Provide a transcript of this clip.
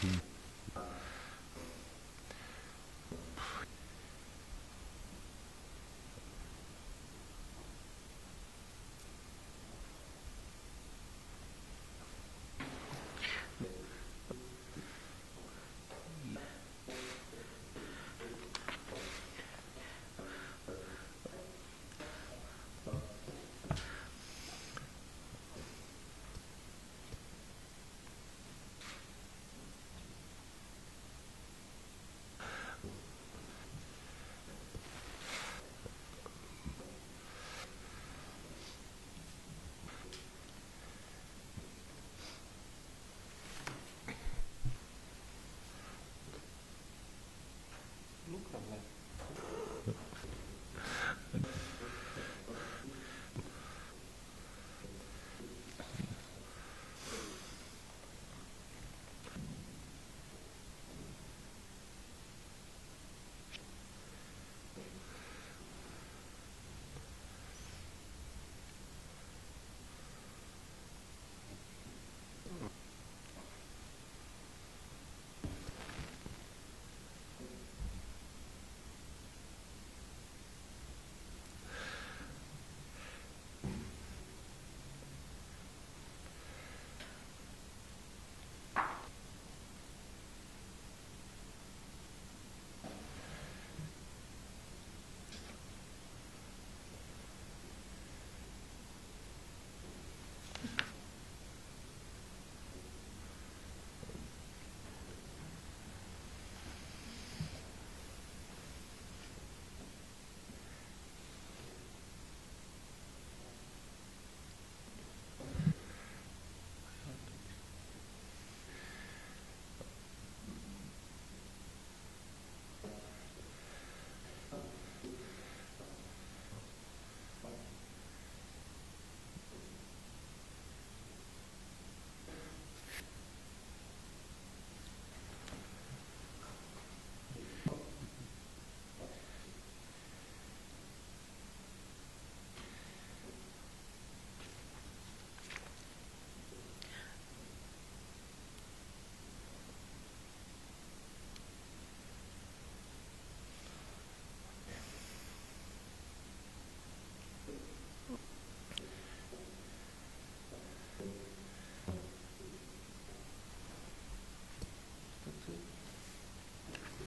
Hmm.